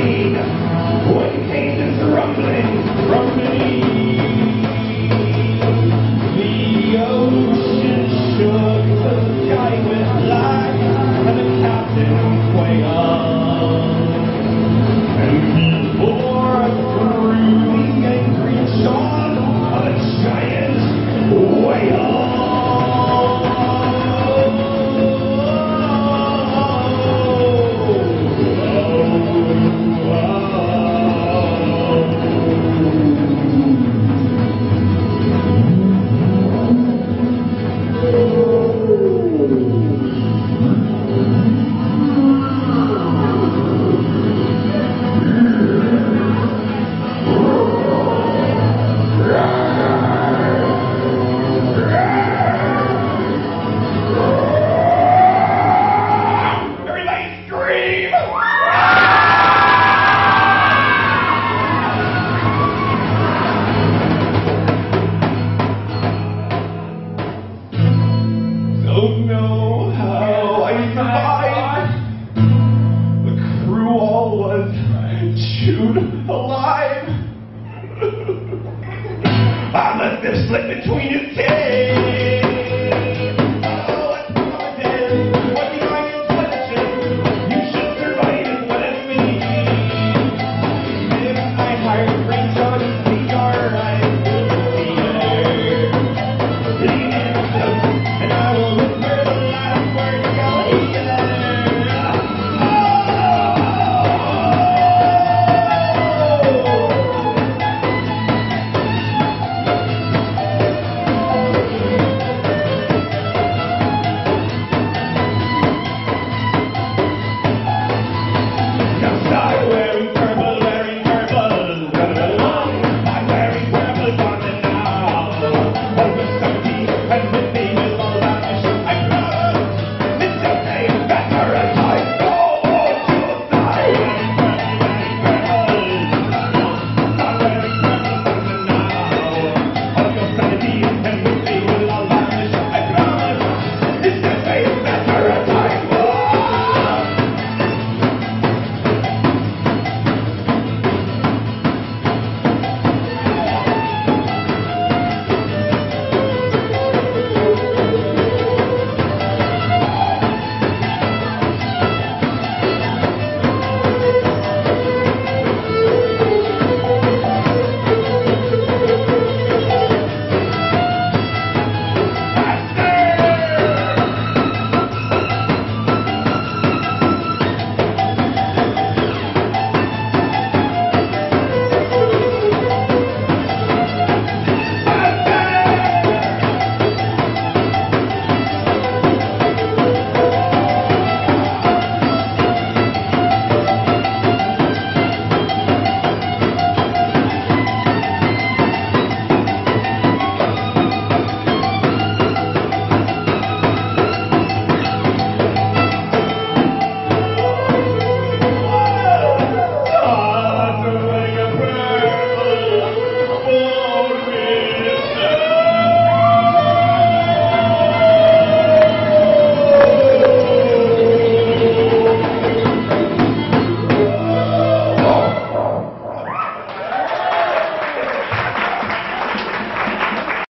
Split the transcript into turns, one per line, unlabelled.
be